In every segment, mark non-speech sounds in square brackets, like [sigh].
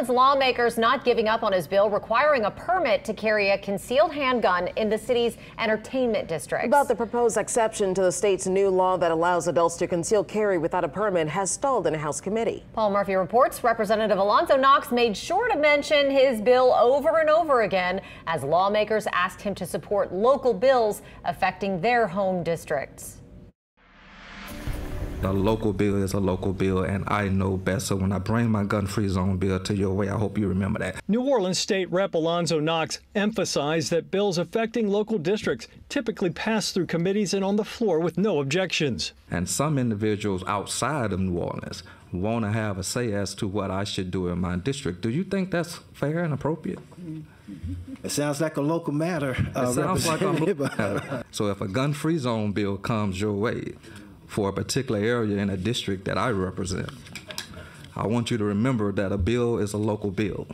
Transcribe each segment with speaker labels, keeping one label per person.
Speaker 1: Orleans lawmakers not giving up on his bill requiring a permit to carry a concealed handgun in the city's entertainment district.
Speaker 2: About the proposed exception to the state's new law that allows adults to conceal carry without a permit has stalled in a House committee.
Speaker 1: Paul Murphy reports Representative Alonzo Knox made sure to mention his bill over and over again as lawmakers asked him to support local bills affecting their home districts
Speaker 3: a local bill is a local bill, and I know best. So when I bring my gun free zone bill to your way, I hope you remember that.
Speaker 4: New Orleans State Rep Alonzo Knox emphasized that bills affecting local districts typically pass through committees and on the floor with no objections.
Speaker 3: And some individuals outside of New Orleans want to have a say as to what I should do in my district. Do you think that's fair and appropriate?
Speaker 5: It sounds like a local matter.
Speaker 3: Uh, it sounds like a local matter. [laughs] So if a gun-free zone bill comes your way, for a particular area in a district that I represent. I want you to remember that a bill is a local bill.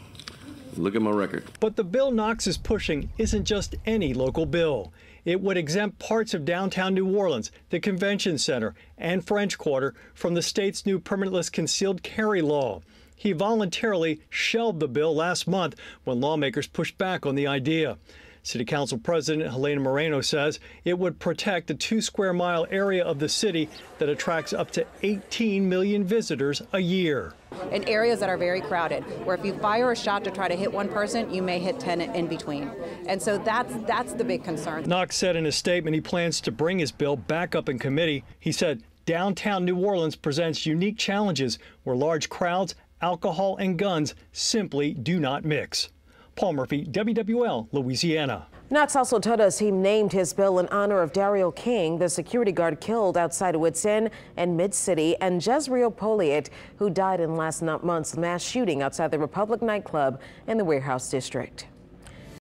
Speaker 6: Look at my record.
Speaker 4: But the bill Knox is pushing isn't just any local bill. It would exempt parts of downtown New Orleans, the Convention Center, and French Quarter from the state's new permitless concealed carry law. He voluntarily shelved the bill last month when lawmakers pushed back on the idea. City Council President Helena Moreno says it would protect a two square mile area of the city that attracts up to 18 million visitors a year.
Speaker 7: In areas that are very crowded, where if you fire a shot to try to hit one person, you may hit 10 in between. And so that's, that's the big concern.
Speaker 4: Knox said in a statement he plans to bring his bill back up in committee. He said downtown New Orleans presents unique challenges where large crowds, alcohol, and guns simply do not mix. Paul Murphy, WWL, Louisiana.
Speaker 2: Knox also told us he named his bill in honor of Dario King, the security guard killed outside Wits End and Mid-City, and Jezreel Poliet, who died in last month's mass shooting outside the Republic nightclub in the Warehouse District.